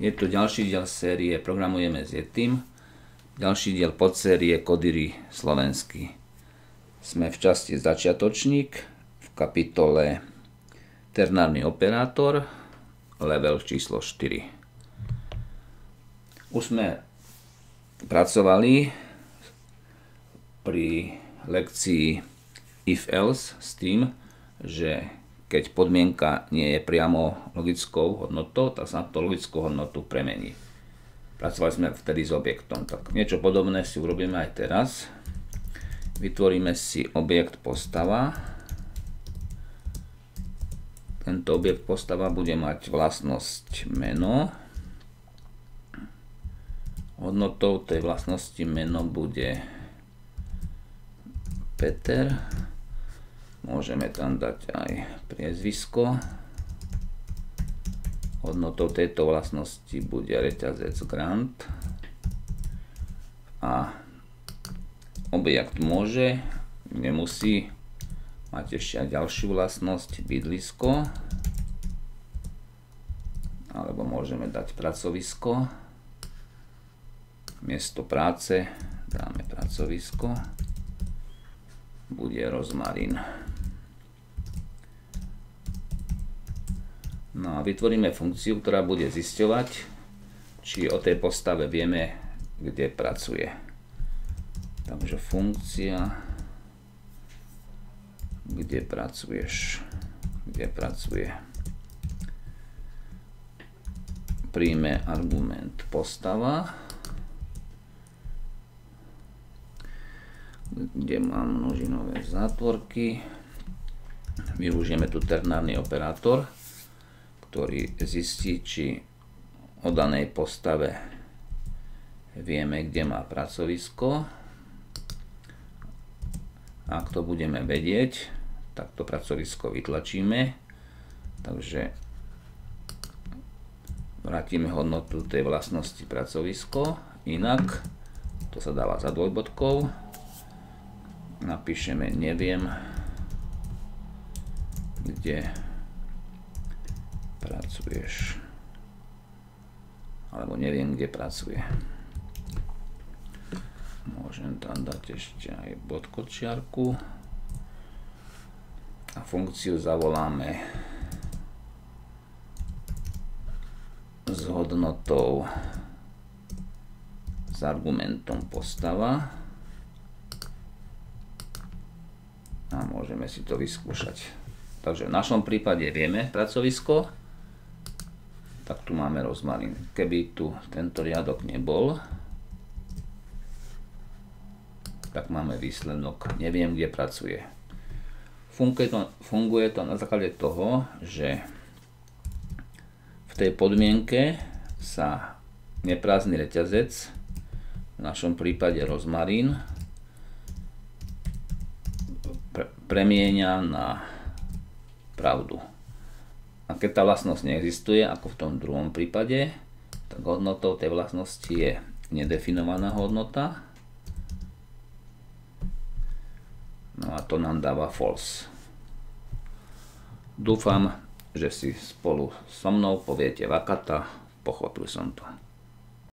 Je tu ďalší diel série Programujeme s Yetim, ďalší diel podsérie Kodiry slovenský. Sme v časti Začiatočník v kapitole Ternárny operátor, level číslo 4. Už sme pracovali pri lekcii if else s tým, že keď podmienka nie je priamo logickou hodnotou, tak sa to logickú hodnotu premení. Pracovali sme vtedy s objektom, tak niečo podobné si urobíme aj teraz. Vytvoríme si objekt postava. Tento objekt postava bude mať vlastnosť meno. Hodnotou tej vlastnosti meno bude Peter. Môžeme tam dať aj priezvisko. Hodnotou tejto vlastnosti bude reťazec grant. A objekt môže, nemusí mať ešte aj ďalšiu vlastnosť, bydlisko. Alebo môžeme dať pracovisko. Miesto práce dáme pracovisko. Bude rozmarín. No a vytvoríme funkciu, ktorá bude zisťovať, či o tej postave vieme, kde pracuje. Takže funkcia, kde pracuješ, kde pracuje. Príjme argument postava, kde mám množinové zátvorky. Využijeme tu ternárny operátor ktorý zistí, či o danej postave vieme, kde má pracovisko. Ak to budeme vedieť, tak to pracovisko vytlačíme. Takže vrátime hodnotu tej vlastnosti pracovisko. Inak, to sa dáva za dvojbodkou. Napíšeme neviem, kde pracuješ. Alebo neviem, kde pracuje. Môžem tam dať ešte aj bodkočiarku. A funkciu zavoláme s hodnotou s argumentom postava a môžeme si to vyskúšať. Takže v našom prípade vieme pracovisko, tak tu máme rozmarín. Keby tu tento riadok nebol, tak máme výsledok, neviem, kde pracuje. Funguje to, funguje to na základe toho, že v tej podmienke sa neprázdny reťazec, v našom prípade rozmarín, pre, premieňa na pravdu. A keď tá vlastnosť neexistuje, ako v tom druhom prípade, tak hodnotou tej vlastnosti je nedefinovaná hodnota. No a to nám dáva false. Dúfam, že si spolu so mnou poviete vakata, pochopil som to.